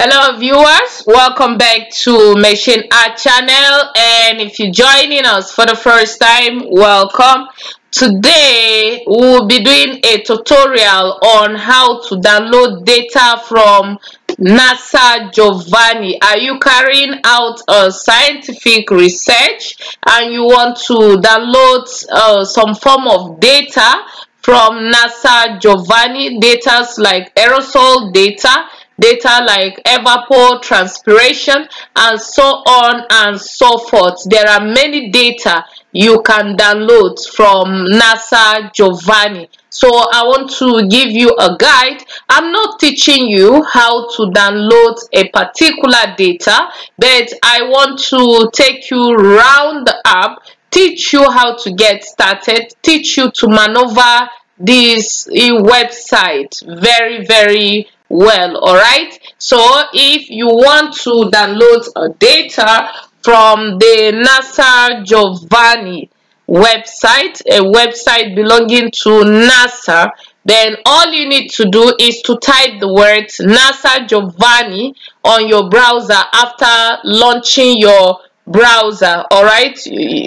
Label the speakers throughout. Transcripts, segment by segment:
Speaker 1: Hello viewers, welcome back to Machine Art channel and if you're joining us for the first time, welcome. Today we'll be doing a tutorial on how to download data from NASA Giovanni. Are you carrying out a scientific research and you want to download uh, some form of data from NASA Giovanni, data like aerosol data data like evapotranspiration and so on and so forth. There are many data you can download from NASA Giovanni. So I want to give you a guide. I'm not teaching you how to download a particular data, but I want to take you round the app, teach you how to get started, teach you to maneuver this eh, website very, very well all right so if you want to download a data from the nasa giovanni website a website belonging to nasa then all you need to do is to type the word nasa giovanni on your browser after launching your browser all right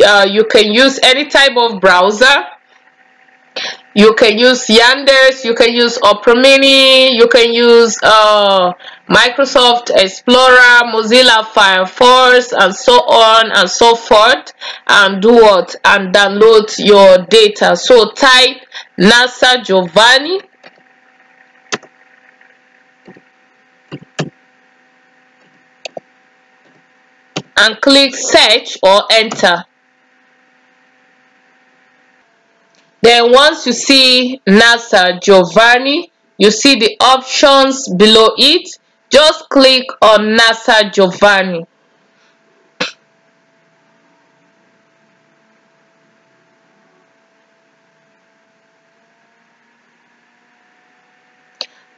Speaker 1: uh, you can use any type of browser you can use Yandex, you can use Opera Mini, you can use uh, Microsoft Explorer, Mozilla Firefox, and so on and so forth, and do what? And download your data. So type NASA Giovanni. And click search or enter. Then once you see NASA Giovanni, you see the options below it. Just click on NASA Giovanni.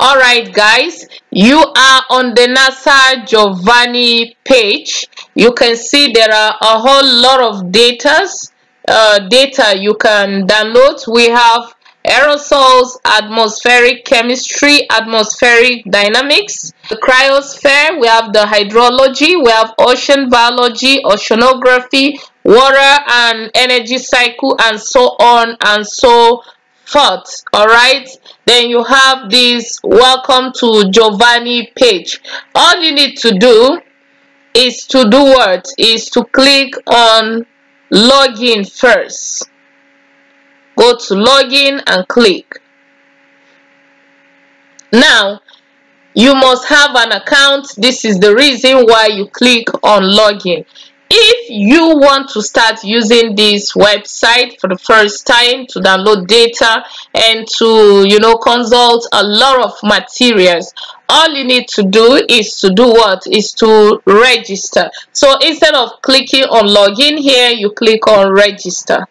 Speaker 1: Alright guys, you are on the NASA Giovanni page. You can see there are a whole lot of datas uh, data you can download. We have aerosols atmospheric chemistry atmospheric dynamics the cryosphere we have the hydrology we have ocean biology oceanography water and energy cycle and so on and so forth. All right? Then you have this welcome to giovanni page. All you need to do is to do what? Is to click on login first. Go to login and click. Now you must have an account. This is the reason why you click on login. If you want to start using this website for the first time to download data and to you know consult a lot of materials all you need to do is to do what? Is to register. So instead of clicking on login here you click on register.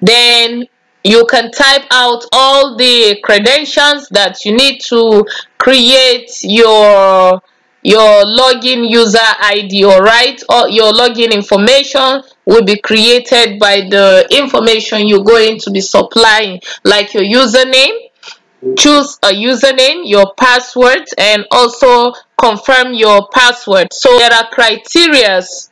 Speaker 1: Then you can type out all the credentials that you need to create your your login user id all right or your login information will be created by the information you're going to be supplying like your username choose a username your password and also confirm your password. So there are criterias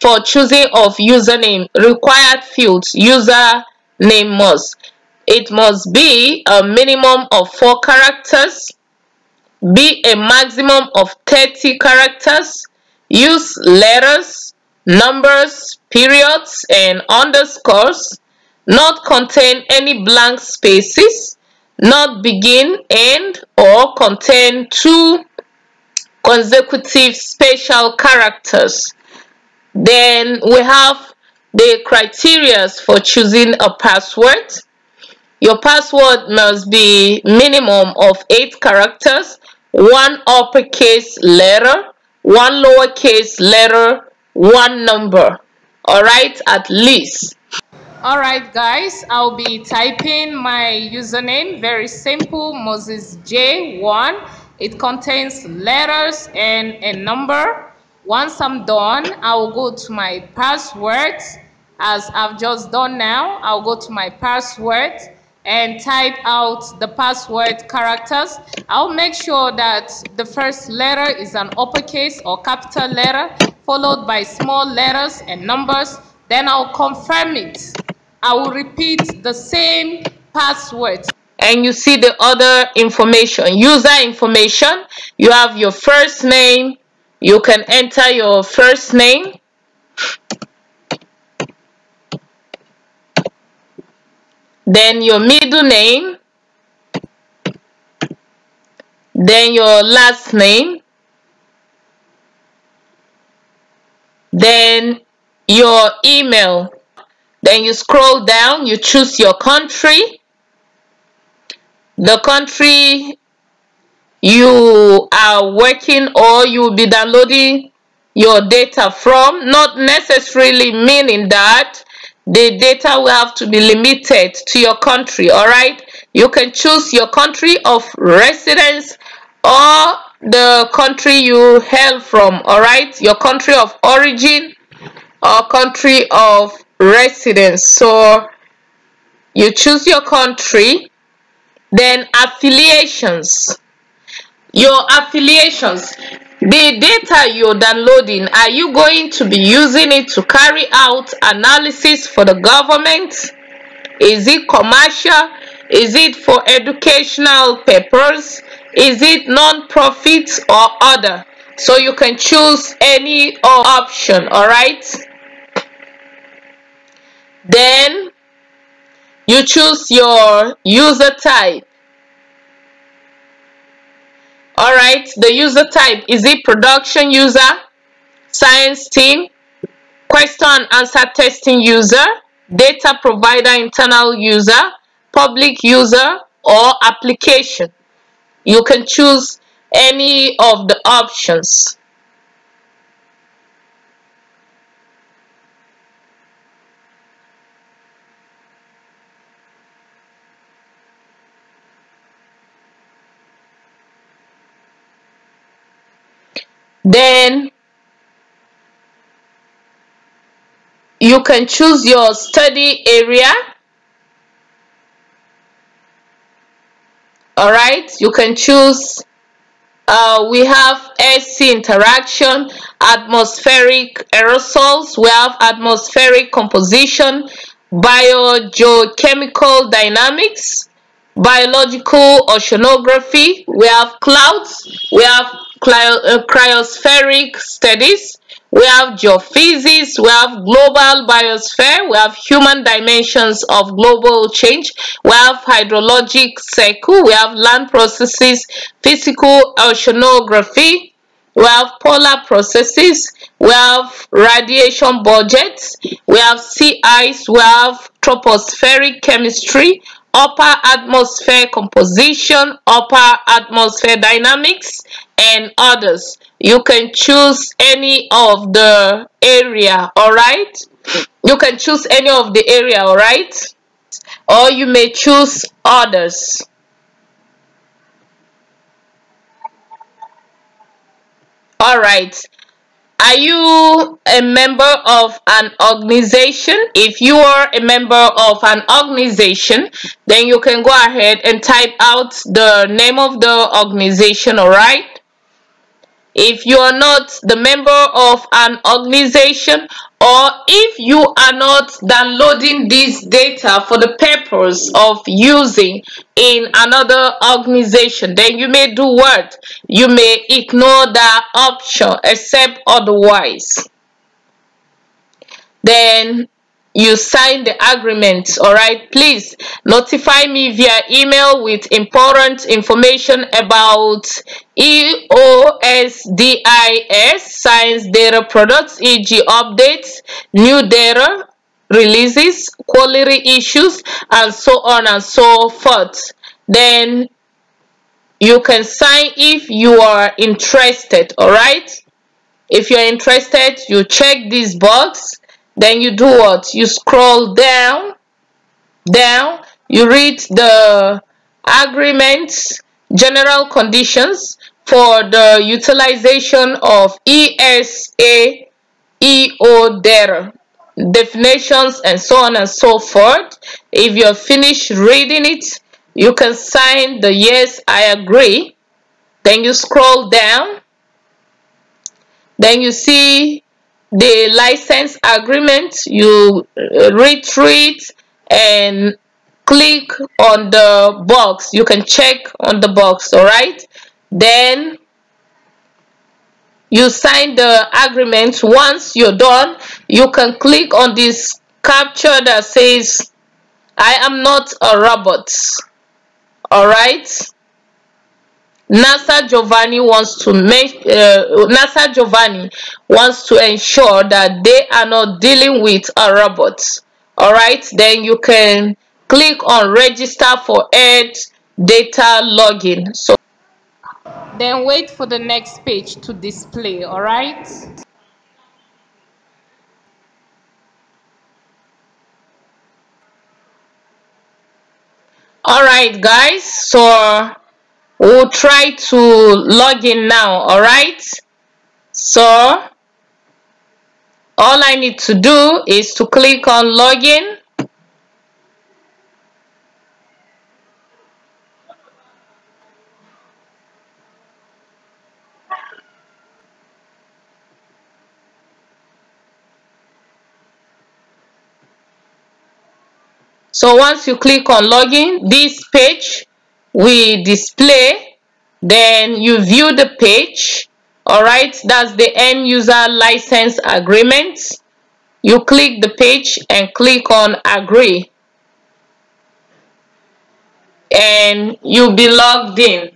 Speaker 1: for choosing of username required fields user name must. It must be a minimum of four characters be a maximum of 30 characters use letters numbers periods and underscores not contain any blank spaces not begin, end, or contain two consecutive special characters. Then we have the criteria for choosing a password. Your password must be minimum of 8 characters, one uppercase letter, one lowercase letter, one number. Alright, at least. Alright guys, I'll be typing my username, very simple, Moses J1. It contains letters and a number. Once I'm done, I'll go to my password. As I've just done now, I'll go to my password. and type out the password characters. I'll make sure that the first letter is an uppercase or capital letter followed by small letters and numbers. Then I'll confirm it. I will repeat the same password. And you see the other information user information. You have your first name. You can enter your first name. Then your middle name. Then your last name. Then your email then you scroll down you choose your country. The country you are working or you will be downloading your data from not necessarily meaning that the data will have to be limited to your country all right? You can choose your country of residence or the country you hail from all right? Your country of origin or country of residence so you choose your country then affiliations. Your affiliations. The data you're downloading, are you going to be using it to carry out analysis for the government? Is it commercial? Is it for educational purpose? Is it non-profit or other? So you can choose any option, alright? Then you choose your user type. Alright, the user type. Is it production user, science team, question answer testing user, data provider internal user, public user, or application? You can choose any of the options. Then you can choose your study area. All right you can choose uh, we have SC interaction atmospheric aerosols we have atmospheric composition biogeochemical dynamics biological oceanography we have clouds we have uh, cryospheric studies, we have geophysics, we have global biosphere, we have human dimensions of global change, we have hydrologic cycle, we have land processes, physical oceanography, we have polar processes, we have radiation budgets, we have sea ice, we have tropospheric chemistry, upper atmosphere composition, upper atmosphere dynamics, and others. You can choose any of the area, alright? You can choose any of the area, alright? Or you may choose others. Alright, are you a member of an organization? If you are a member of an organization, then you can go ahead and type out the name of the organization, alright? If you are not the member of an organization or if you are not downloading this data for the purpose of using in another organization then you may do what? You may ignore that option except otherwise. Then you sign the agreement all right? Please notify me via email with important information about EOSDIS science data products e.g. updates new data releases quality issues and so on and so forth. Then you can sign if you are interested all right? If you're interested you check this box then you do what? You scroll down down you read the agreements general conditions for the utilization of ESA EO data definitions and so on and so forth. If you're finished reading it you can sign the yes I agree. Then you scroll down. Then you see the license agreement you uh, read through it and click on the box. You can check on the box all right then you sign the agreement. Once you're done you can click on this CAPTCHA that says I am not a robot. All right NASA Giovanni wants to make uh, NASA Giovanni wants to ensure that they are not dealing with a robot. All right then you can click on register for Ed data login. So then wait for the next page to display all right all right guys so we'll try to log in now all right so all I need to do is to click on login. So once you click on login this page will display then you view the page. All right that's the end user license agreement. You click the page and click on agree. And you'll be logged in.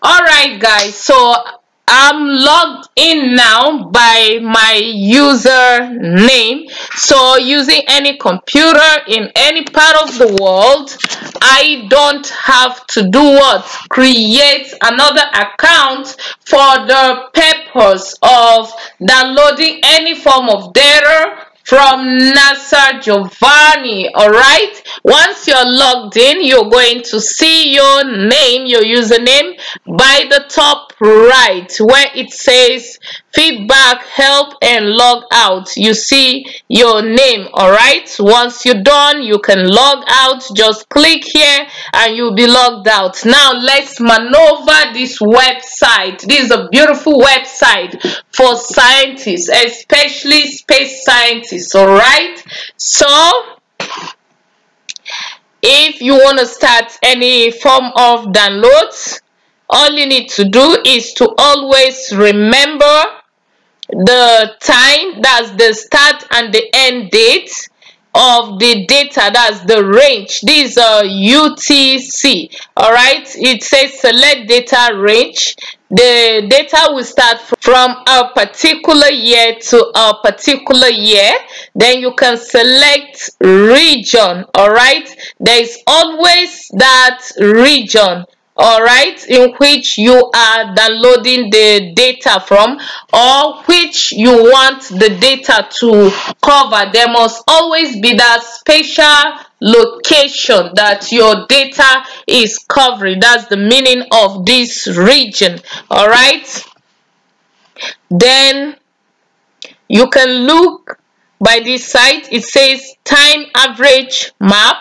Speaker 1: All right guys so I'm logged in now by my user name. So using any computer in any part of the world, I don't have to do what? Create another account for the purpose of downloading any form of data from NASA Giovanni. All right. Once you're logged in, you're going to see your name, your username by the top right where it says feedback, help, and log out. You see your name. All right. Once you're done, you can log out. Just click here and you'll be logged out. Now let's maneuver this website. This is a beautiful website for scientists, especially space scientists all right so if you want to start any form of downloads all you need to do is to always remember the time that's the start and the end date of the data that's the range. This is uh, UTC all right it says select data range. The data will start from a particular year to a particular year. Then you can select region all right there is always that region all right in which you are downloading the data from or which you want the data to cover there must always be that special location that your data is covering. That's the meaning of this region all right? Then you can look by this site. It says time average map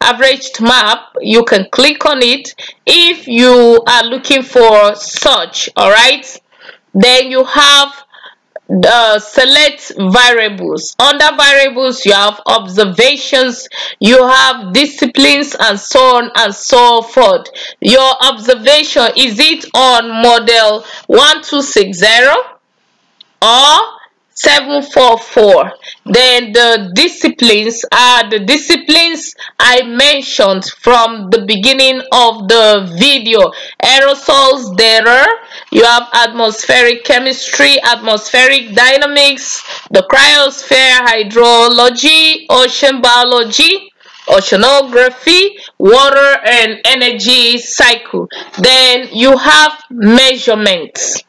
Speaker 1: averaged map you can click on it. If you are looking for search all right then you have the select variables. Under variables you have observations you have disciplines and so on and so forth. Your observation is it on model 1260 or 744 then the disciplines are the disciplines I mentioned from the beginning of the video. Aerosols data you have atmospheric chemistry atmospheric dynamics the cryosphere hydrology ocean biology oceanography water and energy cycle. Then you have measurements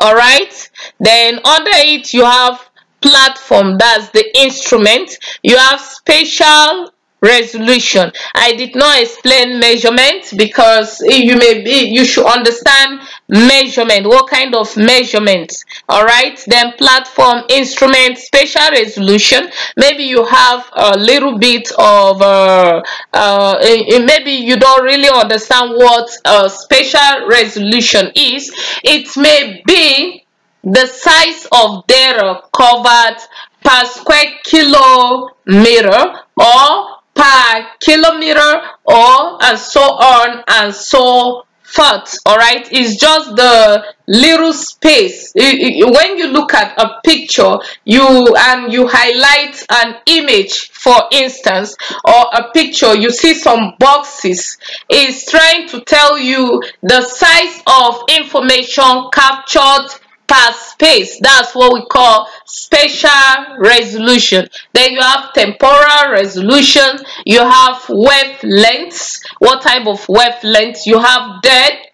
Speaker 1: all right? Then under it you have platform. That's the instrument. You have spatial resolution. I did not explain measurement because you may be you should understand measurement. What kind of measurement? All right? Then platform instrument spatial resolution. Maybe you have a little bit of uh, uh, maybe you don't really understand what uh, spatial resolution is. It may be the size of data covered per square kilometer or per kilometer or and so on and so forth all right? It's just the little space. When you look at a picture you and you highlight an image for instance or a picture you see some boxes it's trying to tell you the size of information captured per space. That's what we call spatial resolution. Then you have temporal resolution. You have wavelengths. What type of wavelengths? You have depth.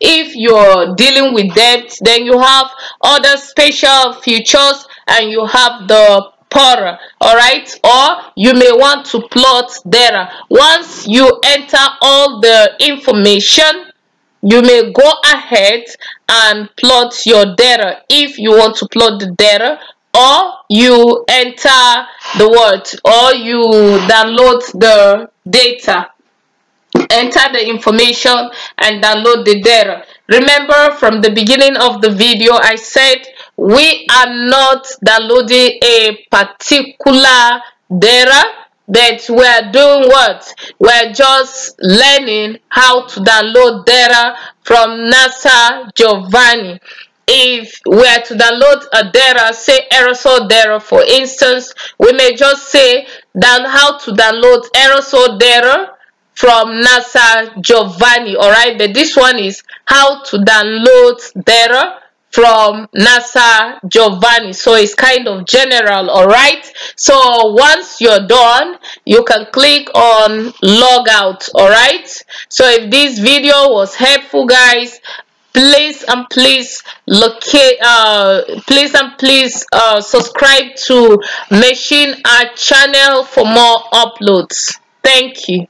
Speaker 1: If you're dealing with depth, then you have other spatial features and you have the Pora, all right or you may want to plot data once you enter all the information you may go ahead and plot your data if you want to plot the data or you enter the word or you download the data. Enter the information and download the data. Remember from the beginning of the video i said we are not downloading a particular data but we're doing what? We're just learning how to download data from nasa giovanni. If we are to download a data say aerosol data for instance we may just say down how to download aerosol data from nasa giovanni. All right but this one is how to download data from NASA Giovanni. So it's kind of general, all right? So once you're done, you can click on log out, all right? So if this video was helpful, guys, please and please locate uh please and please uh subscribe to machine art channel for more uploads thank you